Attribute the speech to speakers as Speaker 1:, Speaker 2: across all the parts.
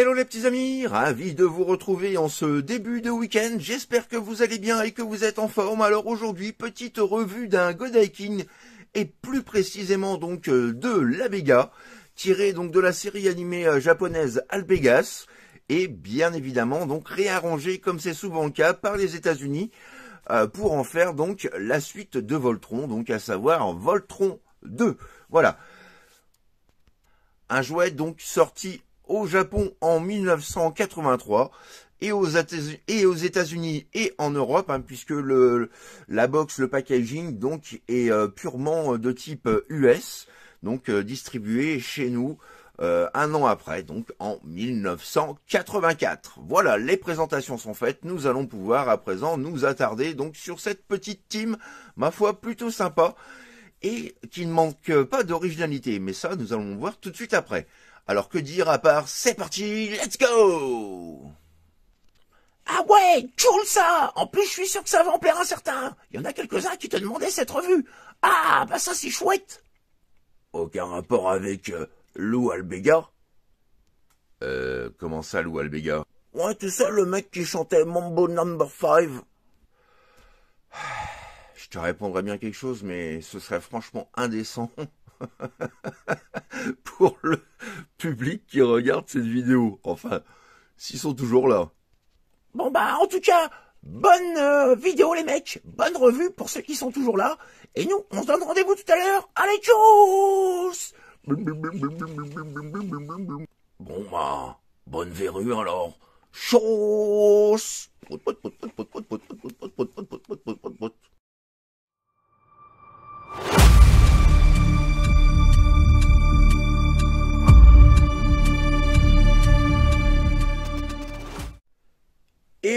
Speaker 1: Hello les petits amis, ravi de vous retrouver en ce début de week-end. J'espère que vous allez bien et que vous êtes en forme. Alors aujourd'hui, petite revue d'un Godaiking et plus précisément donc euh, de l'Abega, tiré donc de la série animée euh, japonaise Albegas et bien évidemment donc réarrangé comme c'est souvent le cas par les États-Unis euh, pour en faire donc la suite de Voltron, donc à savoir Voltron 2. Voilà. Un jouet donc sorti au Japon en 1983 et aux, États-Unis et en Europe, hein, puisque la box, le packaging, donc est euh, purement de type US, donc euh, distribué chez nous euh, un an après, donc en 1984. Voilà, les présentations sont faites. Nous allons pouvoir à présent nous attarder donc sur cette petite team, ma foi plutôt sympa et qui ne manque pas d'originalité. Mais ça, nous allons voir tout de suite après. Alors que dire à part c'est parti, let's go!
Speaker 2: Ah ouais, cool ça! En plus, je suis sûr que ça va en plaire à certains. Il y en a quelques-uns qui te demandaient cette revue. Ah, bah ça c'est chouette!
Speaker 1: Aucun rapport avec euh, Lou Albega Euh, comment ça, Lou Albega
Speaker 2: Ouais, tu sais, le mec qui chantait Mambo Number 5
Speaker 1: Je te répondrais bien quelque chose, mais ce serait franchement indécent pour le public qui regarde cette vidéo. Enfin, s'ils sont toujours là.
Speaker 2: Bon bah, en tout cas, bonne euh, vidéo les mecs, bonne revue pour ceux qui sont toujours là. Et nous, on se donne rendez-vous tout à l'heure. Allez, tchuss
Speaker 1: Bon bah, bonne verrue alors. Chos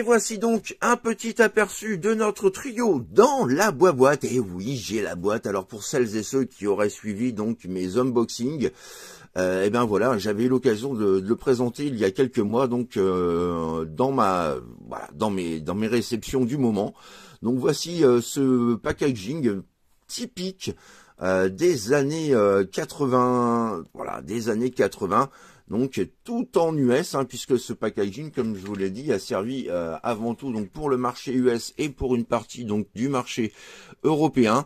Speaker 1: voici donc un petit aperçu de notre trio dans la boîte. Et oui, j'ai la boîte. Alors pour celles et ceux qui auraient suivi donc mes unboxings, euh, eh ben voilà, j'avais eu l'occasion de, le présenter il y a quelques mois, donc euh, dans ma voilà, dans mes dans mes réceptions du moment. Donc voici euh, ce packaging typique des années 80, voilà, des années 80 donc tout en US, hein, puisque ce packaging, comme je vous l'ai dit, a servi euh, avant tout donc pour le marché US et pour une partie donc du marché européen.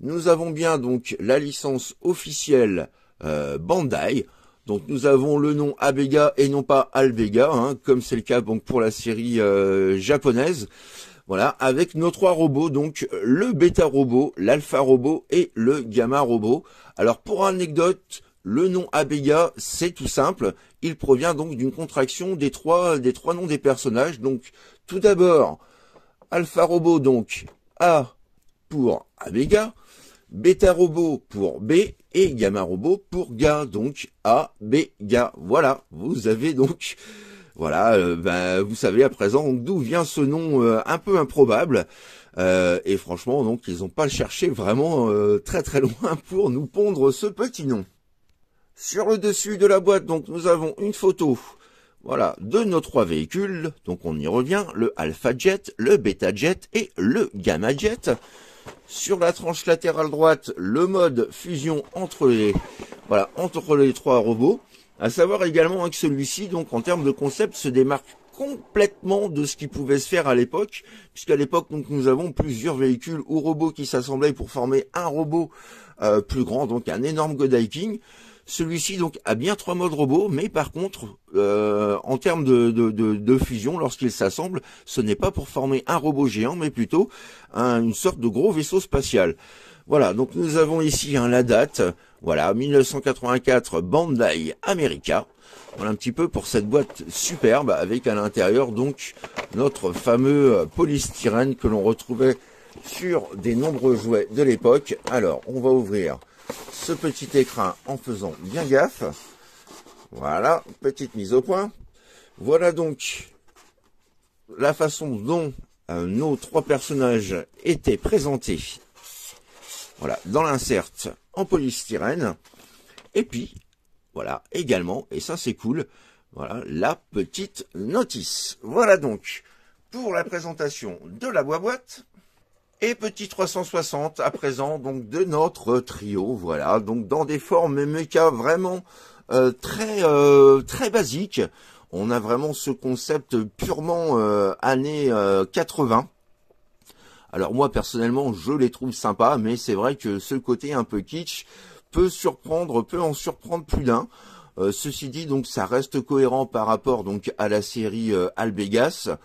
Speaker 1: Nous avons bien donc la licence officielle euh, Bandai. Donc nous avons le nom Abega et non pas Albega, hein, comme c'est le cas donc pour la série euh, japonaise. Voilà, avec nos trois robots, donc le bêta robot, l'alpha robot et le gamma robot. Alors pour anecdote, le nom Abega, c'est tout simple. Il provient donc d'une contraction des trois, des trois noms des personnages. Donc, tout d'abord, Alpha Robot, donc A pour Abega, Beta Robot pour B et Gamma Robot pour Ga. Donc, A, B, Ga. Voilà, vous avez donc... Voilà, ben, vous savez à présent d'où vient ce nom euh, un peu improbable. Euh, et franchement, donc, ils n'ont pas cherché vraiment très très loin pour nous pondre ce petit nom. Sur le dessus de la boîte, donc, nous avons une photo, voilà, de nos trois véhicules. Donc, on y revient, le Alpha Jet, le Beta Jet et le Gamma Jet. Sur la tranche latérale droite, le mode fusion entre les, voilà, entre les trois robots. À savoir également que celui-ci, donc, en termes de concept, se démarque complètement de ce qui pouvait se faire à l'époque, puisqu'à l'époque, donc, nous avons plusieurs véhicules ou robots qui s'assemblaient pour former un robot euh, plus grand, donc un énorme Godai celui-ci donc a bien trois modes robot, mais par contre, euh, en termes de, fusion, lorsqu'il s'assemble, ce n'est pas pour former un robot géant, mais plutôt une sorte de gros vaisseau spatial. Voilà, donc nous avons ici hein, la date, voilà, 1984 Bandai America. Voilà un petit peu pour cette boîte superbe avec à l'intérieur donc notre fameux euh, polystyrène que l'on retrouvait sur des nombreux jouets de l'époque. Alors, on va ouvrir ce petit écran en faisant bien gaffe. Voilà, petite mise au point. Voilà donc la façon dont nos trois personnages étaient présentés. Voilà, dans l'insert en polystyrène. Et puis, voilà, également, et ça c'est cool, voilà, la petite notice. Voilà donc pour la présentation de la boîte. Et petit 360 à présent donc de notre trio, voilà, donc dans des formes mecha vraiment euh, très très basique. On a vraiment ce concept purement années 80. Alors moi personnellement, je les trouve sympas, mais c'est vrai que ce côté un peu kitsch peut surprendre, peut en surprendre plus d'un. ceci dit, donc ça reste cohérent par rapport donc à la série Albegas.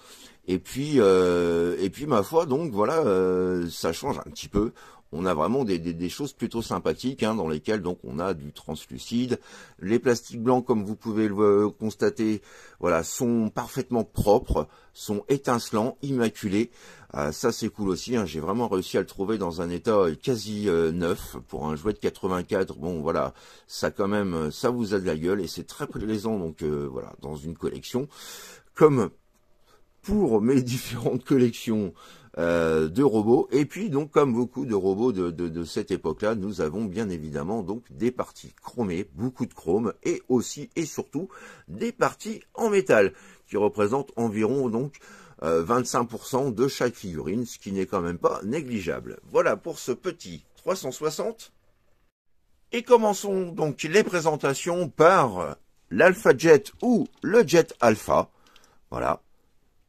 Speaker 1: Et puis, euh, et puis ma foi, donc voilà, euh, ça change un petit peu. On a vraiment des, des, choses plutôt sympathiques hein, dans lesquelles donc on a du translucide. Les plastiques blancs, comme vous pouvez le constater, voilà, sont parfaitement propres, sont étincelants, immaculés. Euh, ça c'est cool aussi. Hein. J'ai vraiment réussi à le trouver dans un état quasi neuf pour un jouet de 84. Bon voilà, ça quand même, ça vous a de la gueule et c'est très plaisant donc voilà dans une collection. Comme pour mes différentes collections euh, de robots. Et puis donc comme beaucoup de robots de, cette époque-là, nous avons bien évidemment donc des parties chromées, beaucoup de chrome, et aussi et surtout des parties en métal, qui représentent environ donc 25% euh, de chaque figurine, ce qui n'est quand même pas négligeable. Voilà pour ce petit 360. Et commençons donc les présentations par l'Alpha Jet ou le Jet Alpha. Voilà,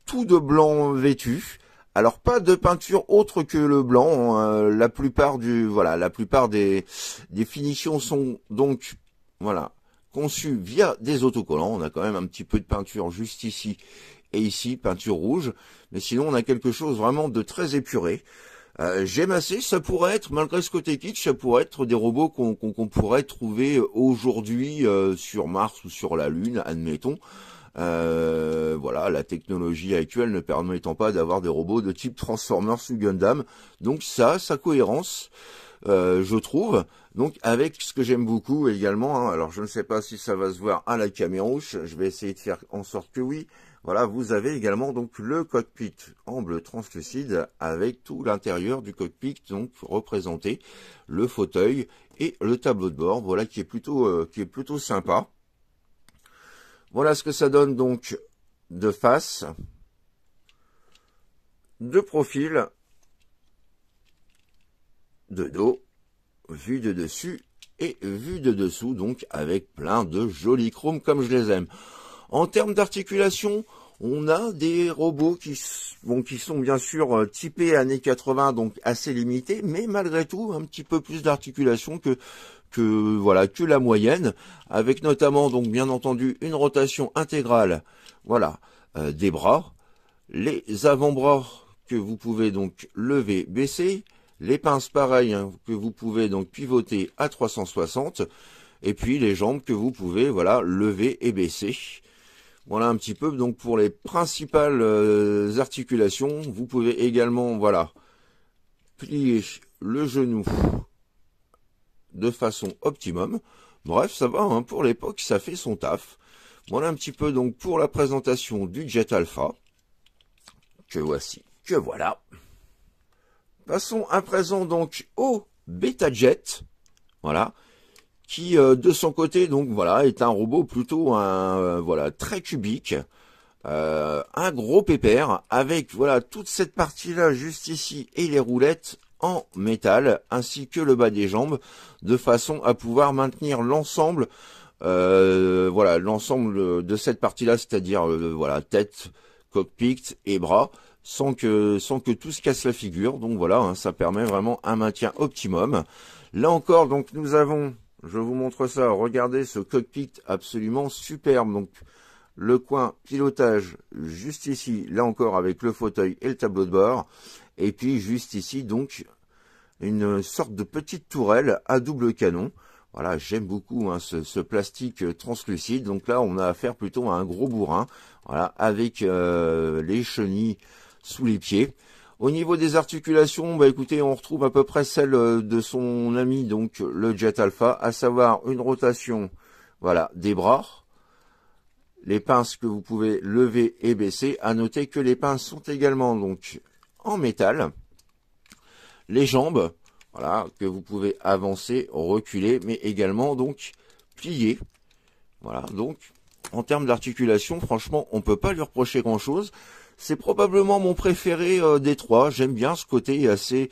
Speaker 1: tout de blanc vêtu. Alors pas de peinture autre que le blanc. Hein. la plupart du voilà, la plupart des, des finitions sont donc voilà conçues via des autocollants. On a quand même un petit peu de peinture juste ici et ici, peinture rouge. Mais sinon on a quelque chose vraiment de très épuré. Euh, J'aime assez, ça pourrait être, malgré ce côté kitsch, ça pourrait être des robots qu'on pourrait trouver aujourd'hui euh, sur Mars ou sur la Lune, admettons. Euh, voilà, la technologie actuelle ne permettant pas d'avoir des robots de type Transformers ou Gundam. Donc ça, sa cohérence, euh, je trouve. Donc avec ce que j'aime beaucoup également, hein, alors je ne sais pas si ça va se voir à la caméra, je vais essayer de faire en sorte que oui. Voilà, vous avez également donc le cockpit en bleu translucide avec tout l'intérieur du cockpit donc représenté, le fauteuil et le tableau de bord, voilà qui est plutôt euh, qui est plutôt sympa. Voilà ce que ça donne donc de face, de profil, de dos, vue de dessus et vue de dessous, donc avec plein de jolis chromes comme je les aime. En termes d'articulation, on a des robots qui, qui sont bien sûr euh, typés années 80, donc assez limités, mais malgré tout un petit peu plus d'articulation que que voilà que la moyenne, avec notamment donc bien entendu une rotation intégrale, voilà, euh, des bras, les avant-bras que vous pouvez donc lever, baisser, les pinces pareilles hein, que vous pouvez donc pivoter à 360, et puis les jambes que vous pouvez voilà lever et baisser. Voilà un petit peu donc pour les principales euh, articulations. Vous pouvez également voilà plier le genou de façon optimum. Bref, ça va, hein, pour l'époque, ça fait son taf. Voilà un petit peu donc pour la présentation du Jet Alpha. Que voici, que voilà. Passons à présent donc au Beta Jet. Voilà. Qui euh, de son côté donc voilà est un robot plutôt un euh, voilà très cubique, euh, un gros pépère avec voilà toute cette partie là juste ici et les roulettes en métal ainsi que le bas des jambes de façon à pouvoir maintenir l'ensemble euh, voilà l'ensemble de cette partie là c'est-à-dire euh, voilà tête cockpit et bras sans que sans que tout se casse la figure. Donc voilà hein, ça permet vraiment un maintien optimum. Là encore donc nous avons je vous montre ça regardez ce cockpit absolument superbe. Donc le coin pilotage juste ici là encore avec le fauteuil et le tableau de bord et puis juste ici, donc, une sorte de petite tourelle à double canon. Voilà, j'aime beaucoup hein, ce, plastique translucide. Donc là, on a affaire plutôt à un gros bourrin, voilà, avec euh, les chenilles sous les pieds. Au niveau des articulations, bah écoutez, on retrouve à peu près celle de son ami, donc le Jet Alpha, à savoir une rotation, voilà, des bras, les pinces que vous pouvez lever et baisser. À noter que les pinces sont également donc en métal. Les jambes, voilà, que vous pouvez avancer, reculer, mais également donc plier. Voilà, donc en termes d'articulation, franchement, on peut pas lui reprocher grand chose. C'est probablement mon préféré des trois. J'aime bien ce côté assez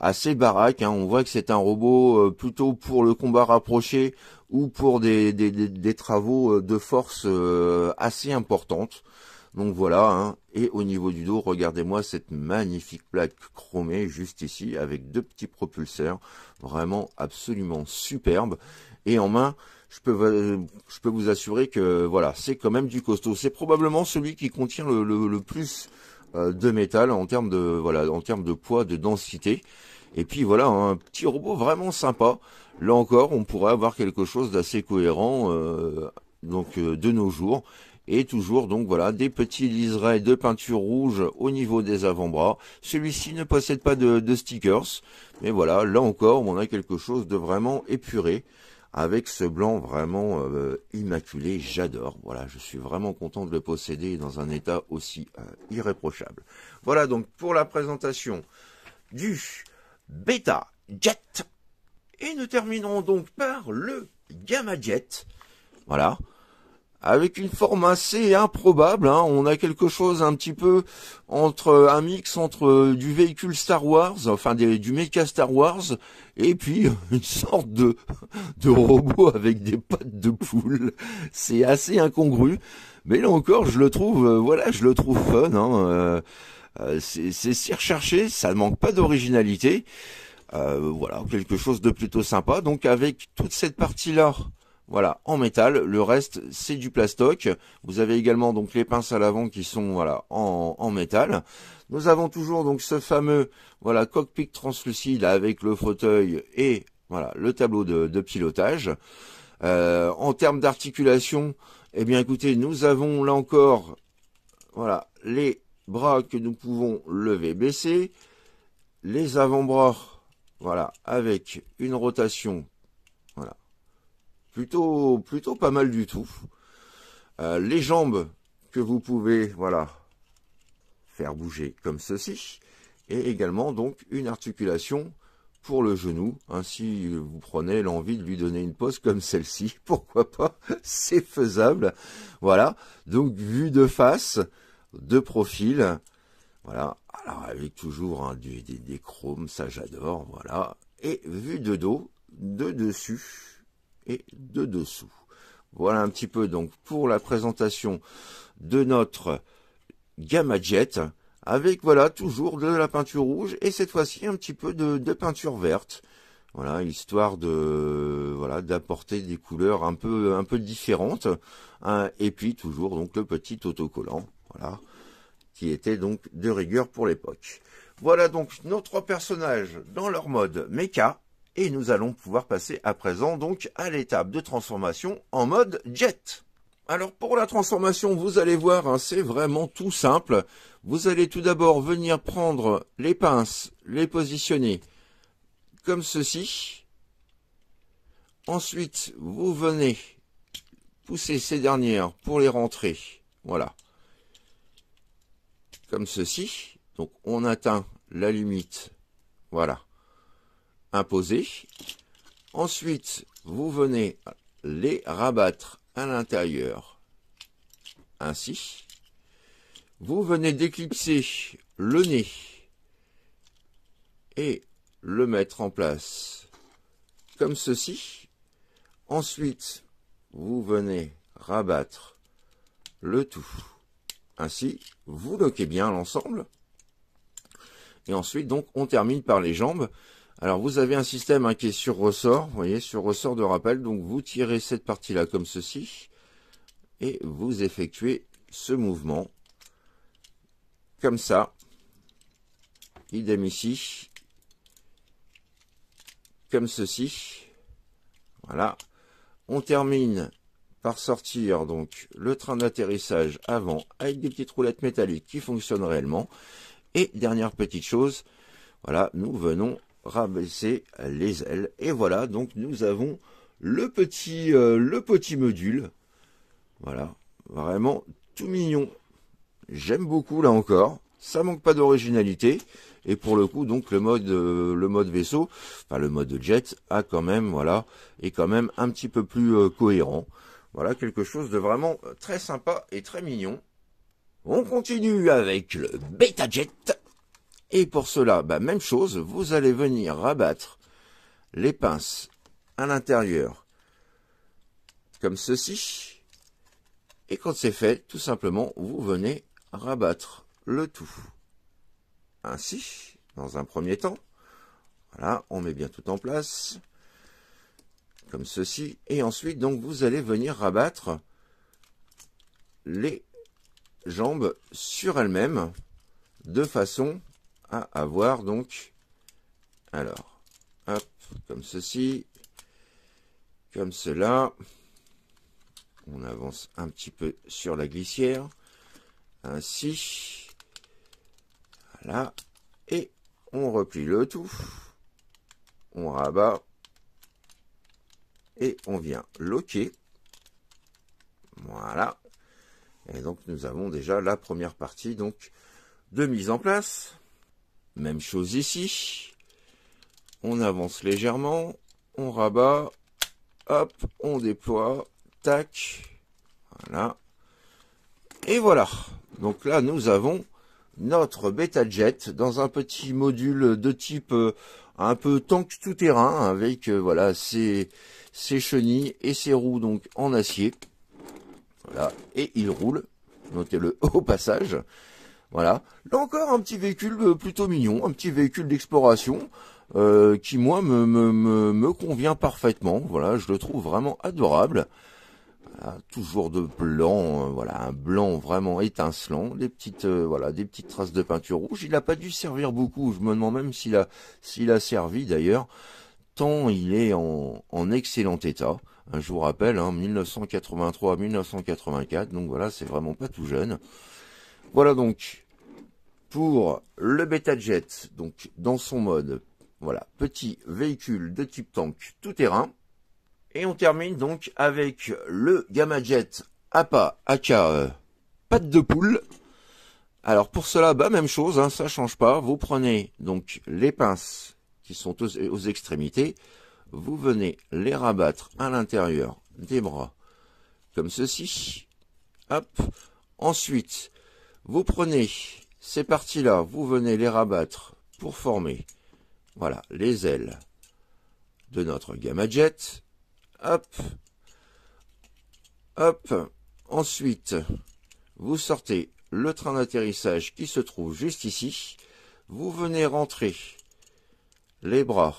Speaker 1: assez baraque. Hein. On voit que c'est un robot plutôt pour le combat rapproché ou pour des, des, des travaux de force assez importantes. Donc voilà, hein. et au niveau du dos, regardez-moi cette magnifique plaque chromée juste ici avec deux petits propulseurs, vraiment absolument superbe. Et en main, je peux, vous assurer que voilà, c'est quand même du costaud. C'est probablement celui qui contient le, le, plus euh, de métal en termes de voilà, en termes de poids, de densité. Et puis voilà, un petit robot vraiment sympa. Là encore, on pourrait avoir quelque chose d'assez cohérent euh, donc euh, de nos jours. Et toujours donc voilà des petits liserés de peinture rouge au niveau des avant-bras. Celui-ci ne possède pas de, stickers, mais voilà là encore on a quelque chose de vraiment épuré avec ce blanc vraiment euh, immaculé. J'adore. Voilà, je suis vraiment content de le posséder dans un état aussi euh, irréprochable. Voilà donc pour la présentation du Beta Jet. Et nous terminerons donc par le Gamma Jet. Voilà avec une forme assez improbable. Hein. On a quelque chose un petit peu entre un mix entre du véhicule Star Wars, enfin du mecha Star Wars, et puis une sorte de, de robot avec des pattes de poule. C'est assez incongru, mais là encore, je le trouve, euh, voilà, je le trouve fun. Hein. Euh, euh, c'est si recherché, ça ne manque pas d'originalité. voilà, quelque chose de plutôt sympa. Donc avec toute cette partie-là voilà, en métal. Le reste, c'est du plastoc. Vous avez également donc les pinces à l'avant qui sont voilà en, métal. Nous avons toujours donc ce fameux voilà cockpit translucide avec le fauteuil et voilà le tableau de, pilotage. Euh, en termes d'articulation, eh bien écoutez, nous avons là encore voilà les bras que nous pouvons lever, baisser, les avant-bras voilà avec une rotation plutôt, pas mal du tout. Euh, les jambes que vous pouvez, voilà, faire bouger comme ceci, et également donc une articulation pour le genou. Ainsi, vous prenez l'envie de lui donner une pose comme celle-ci, pourquoi pas, c'est faisable. Voilà, donc vue de face, de profil, voilà, alors avec toujours hein, des, des chromes, ça j'adore, voilà, et vue de dos, de dessus, et de dessous. Voilà un petit peu donc pour la présentation de notre Gamma Jet avec voilà toujours de la peinture rouge et cette fois-ci un petit peu de, peinture verte. Voilà, histoire de voilà d'apporter des couleurs un peu un peu différentes. Hein, et puis toujours donc le petit autocollant, voilà, qui était donc de rigueur pour l'époque. Voilà donc nos trois personnages dans leur mode mecha et nous allons pouvoir passer à présent donc à l'étape de transformation en mode jet. Alors pour la transformation, vous allez voir, hein, c'est vraiment tout simple. Vous allez tout d'abord venir prendre les pinces, les positionner comme ceci. Ensuite, vous venez pousser ces dernières pour les rentrer. Voilà. Comme ceci. Donc on atteint la limite. Voilà imposé. Ensuite, vous venez les rabattre à l'intérieur, ainsi. Vous venez d'éclipser le nez et le mettre en place comme ceci. Ensuite, vous venez rabattre le tout. Ainsi, vous loquez bien l'ensemble. Et ensuite, donc, on termine par les jambes. Alors vous avez un système hein, qui est sur ressort, vous voyez, sur ressort de rappel, donc vous tirez cette partie-là comme ceci, et vous effectuez ce mouvement, comme ça, idem ici, comme ceci, voilà, on termine par sortir donc le train d'atterrissage avant avec des petites roulettes métalliques qui fonctionnent réellement, et dernière petite chose, voilà, nous venons rabaisser les ailes. Et voilà, donc nous avons le petit, euh, le petit module. Voilà, vraiment tout mignon. J'aime beaucoup là encore. Ça manque pas d'originalité. Et pour le coup, donc le mode, euh, le mode vaisseau, enfin le mode jet, a quand même, voilà, est quand même un petit peu plus euh, cohérent. Voilà quelque chose de vraiment très sympa et très mignon. On continue avec le Beta Jet. Et pour cela, bah, même chose, vous allez venir rabattre les pinces à l'intérieur comme ceci. Et quand c'est fait, tout simplement, vous venez rabattre le tout. Ainsi, dans un premier temps. Voilà, on met bien tout en place. Comme ceci. Et ensuite, donc, vous allez venir rabattre les jambes sur elles-mêmes de façon à avoir donc alors hop comme ceci comme cela. On avance un petit peu sur la glissière ainsi. Voilà. Et on replie le tout. On rabat. Et on vient loquer. Voilà. Et donc nous avons déjà la première partie donc de mise en place. Même chose ici. On avance légèrement, on rabat, hop, on déploie, tac, voilà. Et voilà. Donc là, nous avons notre bêta jet dans un petit module de type euh, un peu tank tout terrain avec euh, voilà ses, ses chenilles et ses roues donc en acier. Voilà, et il roule. Notez-le au passage. Voilà. Là encore un petit véhicule euh, plutôt mignon, un petit véhicule d'exploration euh, qui moi me, me, me, convient parfaitement. Voilà, je le trouve vraiment adorable. toujours de blanc, euh, voilà, un blanc vraiment étincelant, des petites voilà, des petites traces de peinture rouge. Il n'a pas dû servir beaucoup. Je me demande même s'il a s'il a servi d'ailleurs, tant il est en, en excellent état. Je vous rappelle, hein, 1983-1984, donc voilà, c'est vraiment pas tout jeune. Voilà donc pour le Beta Jet, donc dans son mode, voilà, petit véhicule de type tank tout terrain. Et on termine donc avec le Gamma Jet APA aka euh, patte de poule. Alors pour cela, bah même chose, hein, ça change pas. Vous prenez donc les pinces qui sont aux extrémités, vous venez les rabattre à l'intérieur des bras, comme ceci. Hop. Ensuite, vous prenez ces parties-là, vous venez les rabattre pour former, voilà, les ailes de notre Gamma Jet. Hop. Hop. Ensuite, vous sortez le train d'atterrissage qui se trouve juste ici. Vous venez rentrer les bras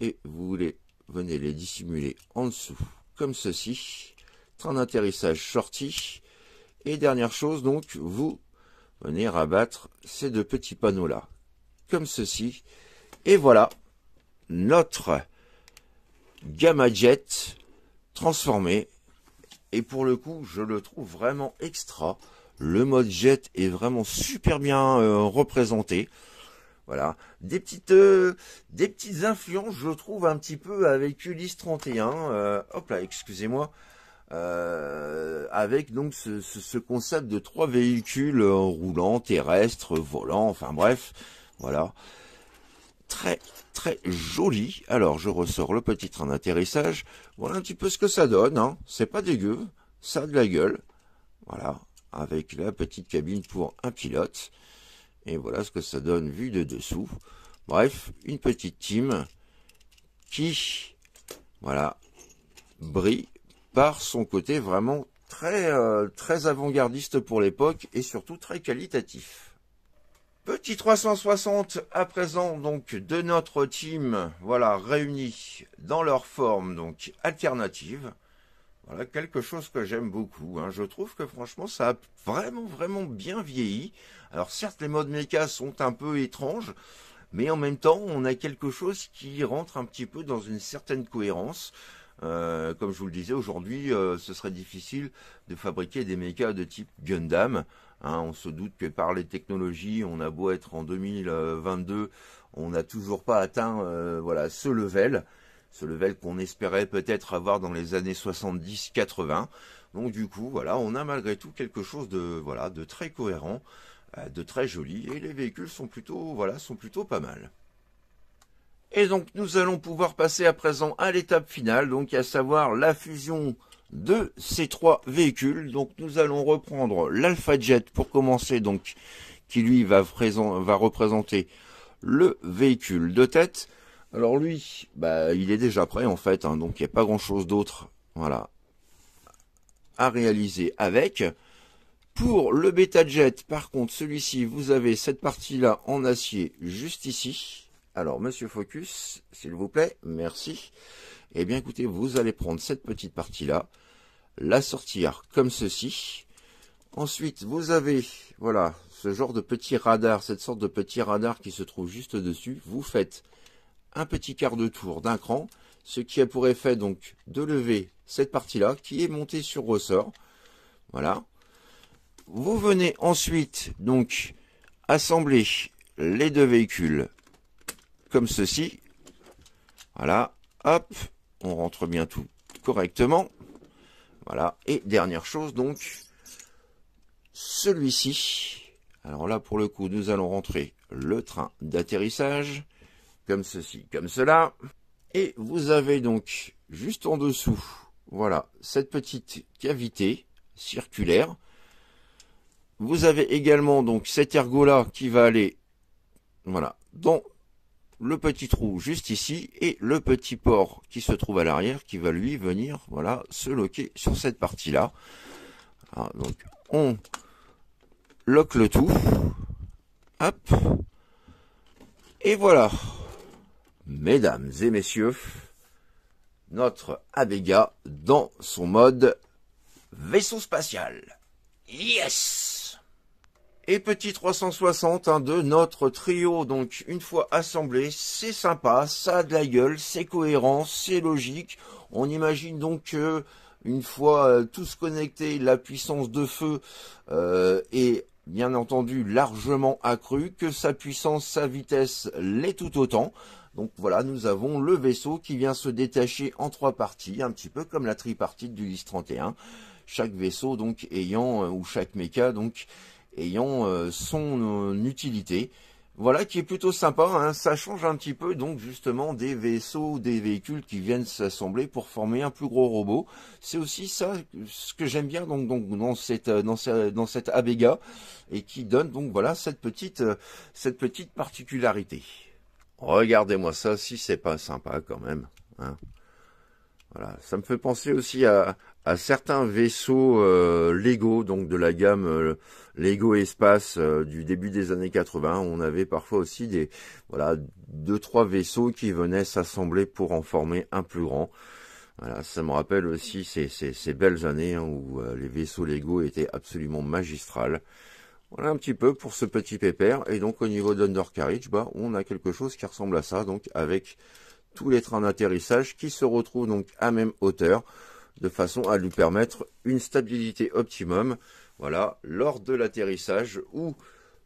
Speaker 1: et vous venez les dissimuler en dessous, comme ceci. Train d'atterrissage sorti. Et dernière chose, donc, vous venez rabattre ces deux petits panneaux-là, comme ceci. Et voilà, notre Gamma Jet transformé. Et pour le coup, je le trouve vraiment extra. Le mode jet est vraiment super bien euh, représenté. Voilà, des petites euh, des petites influences, je trouve un petit peu avec Ulysse 31. Euh, hop là, excusez-moi. Euh, avec donc ce, ce, concept de trois véhicules roulants, terrestres, volants, enfin bref, voilà. Très très joli. Alors je ressors le petit train d'atterrissage. Voilà un petit peu ce que ça donne. Hein. C'est pas dégueu, ça a de la gueule. Voilà, avec la petite cabine pour un pilote. Et voilà ce que ça donne vu de dessous. Bref, une petite team qui, voilà, brille par son côté vraiment très, euh, très avant-gardiste pour l'époque et surtout très qualitatif. Petit 360 à présent donc de notre team, voilà, réunis dans leur forme donc alternative. Voilà, quelque chose que j'aime beaucoup. Hein. Je trouve que franchement, ça a vraiment, vraiment bien vieilli. Alors certes, les modes méca sont un peu étranges, mais en même temps, on a quelque chose qui rentre un petit peu dans une certaine cohérence. Euh, comme je vous le disais, aujourd'hui, euh, ce serait difficile de fabriquer des mechas de type Gundam. Hein. on se doute que par les technologies, on a beau être en 2022, on n'a toujours pas atteint euh, voilà ce level ce level qu'on espérait peut-être avoir dans les années 70-80. Donc du coup, voilà, on a malgré tout quelque chose de voilà de très cohérent, de très joli, et les véhicules sont plutôt voilà sont plutôt pas mal. Et donc nous allons pouvoir passer à présent à l'étape finale, donc à savoir la fusion de ces trois véhicules. Donc nous allons reprendre l'Alpha Jet pour commencer, donc qui lui va, représenter le véhicule de tête. Alors lui, bah, il est déjà prêt en fait, hein, donc il n'y a pas grand chose d'autre voilà, à réaliser avec. Pour le Beta Jet, par contre, celui-ci, vous avez cette partie-là en acier juste ici. Alors, monsieur Focus, s'il vous plaît, merci. Eh bien, écoutez, vous allez prendre cette petite partie-là, la sortir comme ceci. Ensuite, vous avez, voilà, ce genre de petit radar, cette sorte de petit radar qui se trouve juste dessus. Vous faites un petit quart de tour d'un cran, ce qui a pour effet donc de lever cette partie-là qui est montée sur ressort. Voilà. Vous venez ensuite donc assembler les deux véhicules comme ceci. Voilà. Hop. On rentre bien tout correctement. Voilà. Et dernière chose donc, celui-ci. Alors là, pour le coup, nous allons rentrer le train d'atterrissage comme ceci, comme cela. Et vous avez donc juste en dessous, voilà, cette petite cavité circulaire. Vous avez également donc cet ergot là qui va aller, voilà, dans le petit trou juste ici et le petit port qui se trouve à l'arrière qui va lui venir, voilà, se loquer sur cette partie là. donc on lock le tout, hop, et voilà mesdames et messieurs, notre Abega dans son mode vaisseau spatial. Yes Et petit 360 hein, de notre trio, donc une fois assemblé, c'est sympa, ça a de la gueule, c'est cohérent, c'est logique. On imagine donc que une fois euh, tous connectés, la puissance de feu euh, est bien entendu largement accrue, que sa puissance, sa vitesse l'est tout autant. Donc voilà, nous avons le vaisseau qui vient se détacher en trois parties, un petit peu comme la tripartite du LIS 31. Chaque vaisseau donc ayant, euh, ou chaque méca donc ayant euh, son euh, utilité. Voilà qui est plutôt sympa, hein. ça change un petit peu donc justement des vaisseaux, des véhicules qui viennent s'assembler pour former un plus gros robot. C'est aussi ça ce que j'aime bien donc, dans cette dans cette, dans Abega et qui donne donc voilà cette petite cette petite particularité. Regardez-moi ça, si c'est pas sympa quand même. Hein. Voilà, ça me fait penser aussi à, certains vaisseaux euh, Lego, donc de la gamme euh, Lego Espace euh, du début des années 80. On avait parfois aussi des voilà deux trois vaisseaux qui venaient s'assembler pour en former un plus grand. Voilà, ça me rappelle aussi ces, ces, belles années où les vaisseaux Lego étaient absolument magistrales. Voilà un petit peu pour ce petit pépère. Et donc au niveau d'Undercarriage, bah, on a quelque chose qui ressemble à ça, donc avec tous les trains d'atterrissage qui se retrouvent donc à même hauteur, de façon à lui permettre une stabilité optimum, voilà, lors de l'atterrissage ou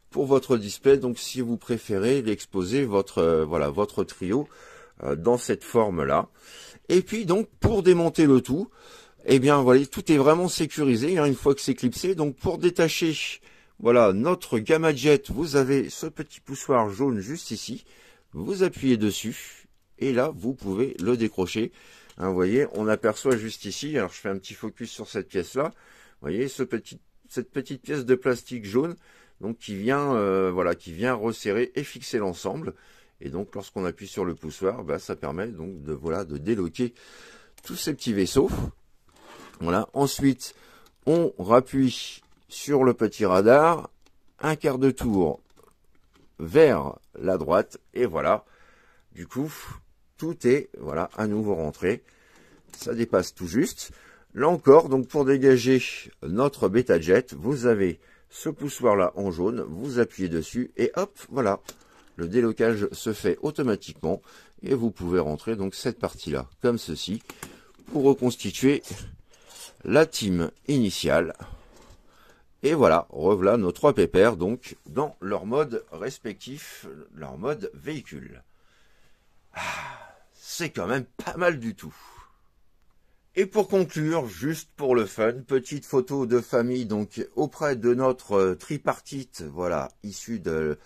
Speaker 1: pour votre display, donc si vous préférez l'exposer votre euh, voilà votre trio euh, dans cette forme là. Et puis donc pour démonter le tout, eh bien voilà, tout est vraiment sécurisé hein, une fois que c'est clipsé. Donc pour détacher voilà, notre Gamma Jet, vous avez ce petit poussoir jaune juste ici. Vous appuyez dessus et là, vous pouvez le décrocher. Hein, vous voyez, on aperçoit juste ici, alors je fais un petit focus sur cette pièce-là. Vous voyez, cette petite pièce de plastique jaune donc qui vient, euh, voilà, qui vient resserrer et fixer l'ensemble. Et donc, lorsqu'on appuie sur le poussoir, bah, ça permet donc de, voilà, de déloquer tous ces petits vaisseaux. Voilà. Ensuite, on rappuie sur le petit radar, un quart de tour vers la droite, et voilà. Du coup, tout est, voilà, à nouveau rentré. Ça dépasse tout juste. Là encore, donc pour dégager notre bêta jet, vous avez ce poussoir là en jaune, vous appuyez dessus et hop, voilà, le délocage se fait automatiquement et vous pouvez rentrer donc cette partie là comme ceci pour reconstituer la team initiale. Et voilà, revoilà nos trois pépères, donc, dans leur mode respectif, leur mode véhicule. Ah, c'est quand même pas mal du tout. Et pour conclure, juste pour le fun, petite photo de famille, donc, auprès de notre tripartite, voilà, issue de,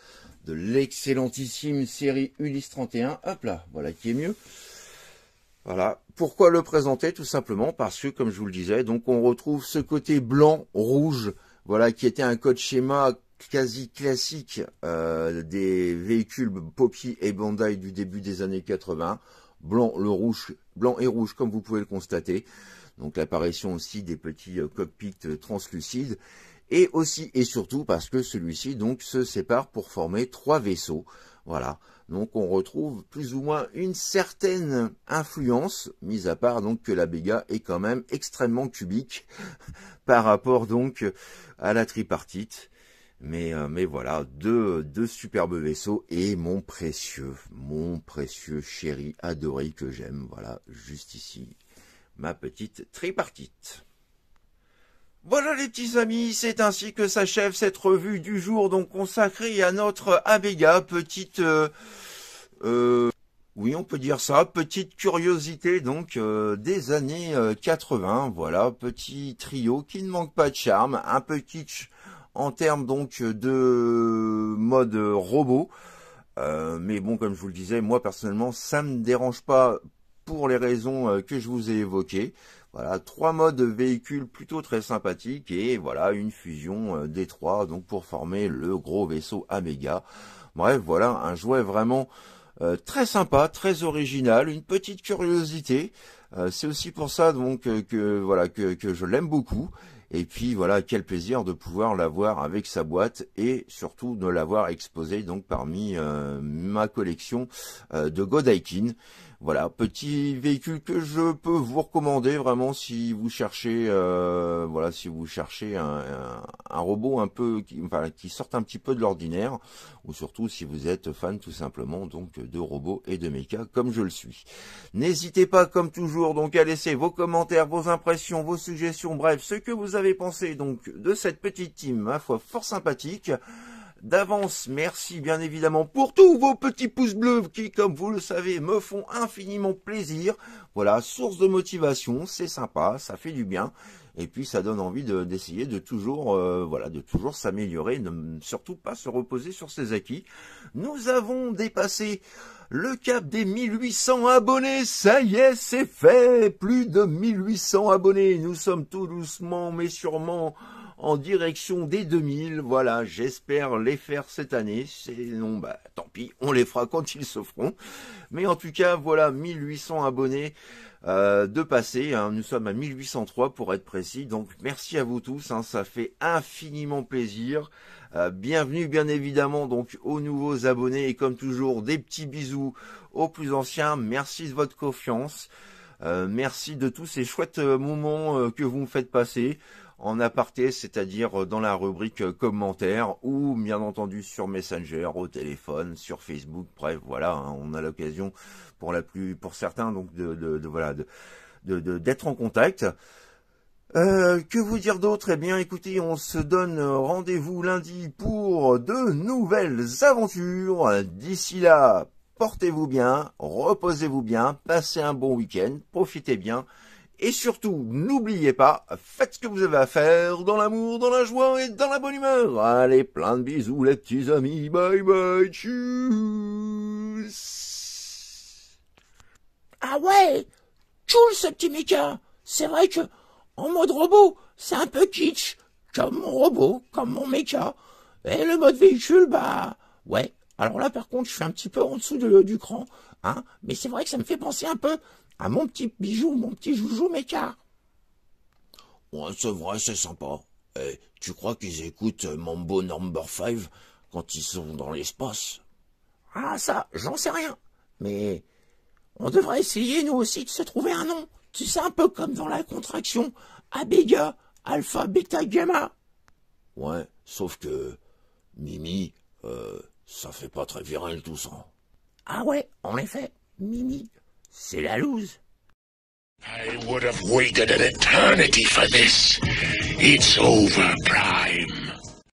Speaker 1: l'excellentissime série Ulysse 31. Hop là, voilà qui est mieux. Voilà. Pourquoi le présenter? Tout simplement parce que, comme je vous le disais, donc on retrouve ce côté blanc, rouge, voilà, qui était un code schéma quasi classique euh, des véhicules Poppy et Bandai du début des années 80. Blanc, et rouge, comme vous pouvez le constater. Donc l'apparition aussi des petits euh, cockpits euh, translucides. Et aussi et surtout parce que celui-ci donc se sépare pour former trois vaisseaux. Voilà. Donc on retrouve plus ou moins une certaine influence, mis à part donc que la Bega est quand même extrêmement cubique par rapport donc à la tripartite. Mais, euh, voilà, deux, superbes vaisseaux et mon précieux, mon précieux chéri adoré que j'aime, voilà, juste ici, ma petite tripartite. Voilà les petits amis, c'est ainsi que s'achève cette revue du jour donc consacrée à notre Abega, petite euh, euh, oui, on peut dire ça, petite curiosité donc euh, des années 80, voilà, petit trio qui ne manque pas de charme, un kitsch en termes donc de mode robot. mais bon, comme je vous le disais, moi personnellement, ça me dérange pas pour les raisons que je vous ai évoquées. Voilà, trois modes véhicules plutôt très sympathiques et voilà une fusion euh, des trois donc pour former le gros vaisseau Améga. Bref, voilà un jouet vraiment euh, très sympa, très original, une petite curiosité. Euh, c'est aussi pour ça donc que voilà que je l'aime beaucoup. Et puis voilà, quel plaisir de pouvoir l'avoir avec sa boîte et surtout de l'avoir exposé donc parmi ma collection de Godaikin. Voilà, petit véhicule que je peux vous recommander vraiment si vous cherchez, euh, voilà, si vous cherchez un, robot un peu qui, enfin, sorte un petit peu de l'ordinaire, ou surtout si vous êtes fan tout simplement donc de robots et de méca comme je le suis. N'hésitez pas comme toujours donc à laisser vos commentaires, vos impressions, vos suggestions, bref, ce que vous avez pensé donc de cette petite team, ma foi fort sympathique. D'avance, merci bien évidemment pour tous vos petits pouces bleus qui, comme vous le savez, me font infiniment plaisir. Voilà, source de motivation, c'est sympa, ça fait du bien. Et puis ça donne envie d'essayer de, toujours, euh, voilà, de toujours s'améliorer, ne surtout pas se reposer sur ses acquis. Nous avons dépassé le cap des 1800 abonnés, ça y est, c'est fait, plus de 1800 abonnés. Nous sommes tout doucement, mais sûrement en direction des 2000. Voilà, j'espère les faire cette année. non, bah tant pis, on les fera quand ils se feront. Mais en tout cas, voilà, 1800 abonnés euh, de passer. Hein. Nous sommes à 1803 pour être précis. Donc merci à vous tous, hein. ça fait infiniment plaisir. Euh, bienvenue bien évidemment donc aux nouveaux abonnés et comme toujours des petits bisous aux plus anciens. Merci de votre confiance. Euh, merci de tous ces chouettes moments que vous me faites passer en aparté, c'est-à-dire dans la rubrique commentaires ou bien entendu sur Messenger, au téléphone, sur Facebook. Bref, voilà, hein, on a l'occasion pour la plus, pour certains donc de, de, voilà de d'être en contact. Euh, que vous dire d'autre? Eh bien, écoutez, on se donne rendez-vous lundi pour de nouvelles aventures. D'ici là, portez-vous bien, reposez-vous bien, passez un bon week-end, profitez bien. Et surtout, n'oubliez pas, faites ce que vous avez à faire dans l'amour, dans la joie et dans la bonne humeur. Allez, plein de bisous les petits amis. Bye bye, tchuss.
Speaker 2: Ah ouais, tchuss ce petit méca. C'est vrai que, en mode robot, c'est un peu kitsch. Comme mon robot, comme mon méca. Et le mode véhicule, bah, ouais. Alors là, par contre, je suis un petit peu en dessous du cran, hein. Mais c'est vrai que ça me fait penser un peu à mon petit bijou, mon petit joujou méca.
Speaker 3: Ouais, c'est vrai, c'est sympa. Eh, tu crois qu'ils écoutent Mambo Number 5 quand ils sont dans l'espace?
Speaker 2: Ah, ça, j'en sais rien. Mais on devrait essayer, nous aussi, de se trouver un nom. Tu sais, un peu comme dans la contraction Abega, Alpha, Beta, Gamma.
Speaker 3: Ouais, sauf que Mimi, euh, ça fait pas très viril tout ça.
Speaker 2: Ah ouais, en effet, Mimi. C'est la loose.
Speaker 4: I would have waited an eternity for this. It's over, Pride.